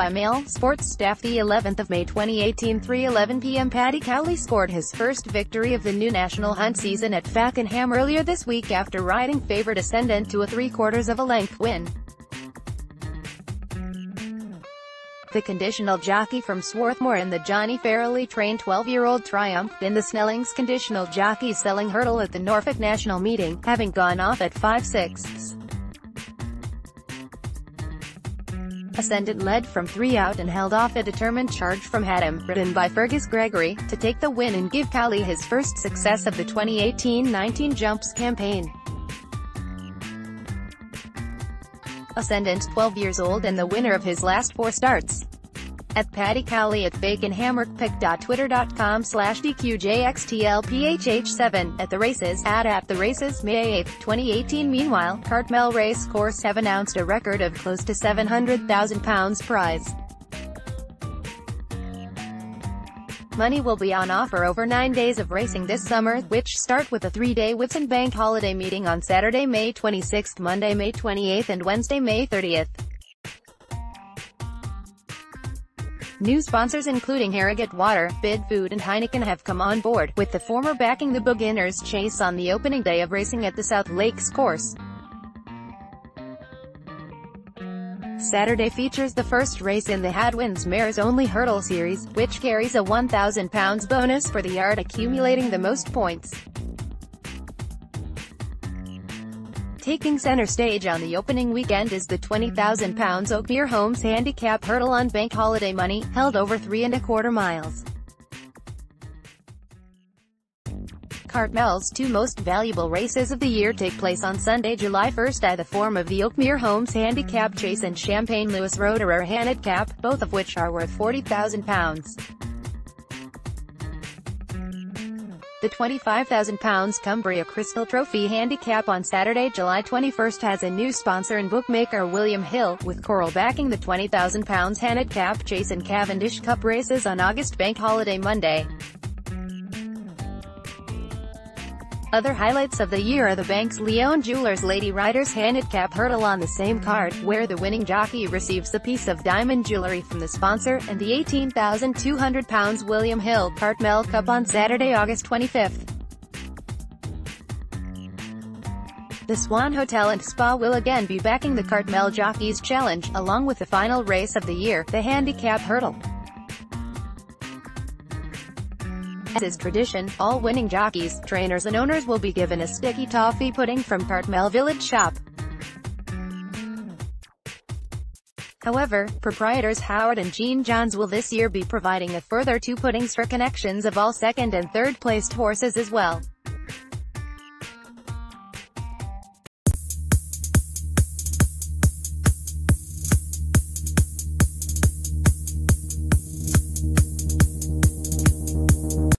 by Mail Sports Staff the 11th of May 2018 3:11 p.m. Paddy Cowley scored his first victory of the new national hunt season at Fakenham earlier this week after riding favourite Ascendant to a three-quarters of a length win. The conditional jockey from Swarthmoor and the Johnny Farrelly trained 12-year-old triumphed in the Snellings conditional jockey selling hurdle at the Norfolk National Meeting, having gone off at 5 sixths. Ascendant led from three out and held off a determined charge from Hatem, ridden by Fergus Gregory, to take the win and give Cowley his first success of the 2018-19 Jumps campaign. Ascendant, 12 years old and the winner of his last four starts. At Paddy Cowley at baconhammerpick.twitter.com slash dqjxtlphh7, at the races, at at the races, May 8, 2018 Meanwhile, Cartmel Race Course have announced a record of close to £700,000 prize. Money will be on offer over nine days of racing this summer, which start with a three-day Whitsun Bank holiday meeting on Saturday, May 26, Monday, May 28 and Wednesday, May 30. New sponsors including Harrogate Water, Bidfood and Heineken have come on board, with the former backing the beginner's chase on the opening day of racing at the South Lakes course. Saturday features the first race in the Hadwin's Mares Only Hurdle Series, which carries a £1,000 bonus for the yard accumulating the most points. Taking center stage on the opening weekend is the £20,000 Oakmere Homes Handicap Hurdle on Bank Holiday Money, held over three and a quarter miles. Cartmel's two most valuable races of the year take place on Sunday, July 1st at the form of the Oakmere Homes Handicap Chase and Champagne Louis Roederer Handicap, both of which are worth £40,000. The £25,000 Cumbria Crystal Trophy Handicap on Saturday, July 21st has a new sponsor and bookmaker William Hill, with Coral backing the £20,000 Handicap and Cavendish Cup races on August Bank Holiday Monday. Other highlights of the year are the Banks Lyon Jewelers Lady Riders Handicap Hurdle on the same card, where the winning jockey receives a piece of diamond jewelry from the sponsor, and the £18,200 William Hill Cartmel Cup on Saturday, August 25th. The Swan Hotel and Spa will again be backing the Cartmel Jockeys Challenge, along with the final race of the year, the Handicap Hurdle. As is tradition, all winning jockeys, trainers and owners will be given a sticky toffee pudding from Cartmel Village Shop. However, proprietors Howard and Jean Johns will this year be providing a further two puddings for connections of all second and third placed horses as well.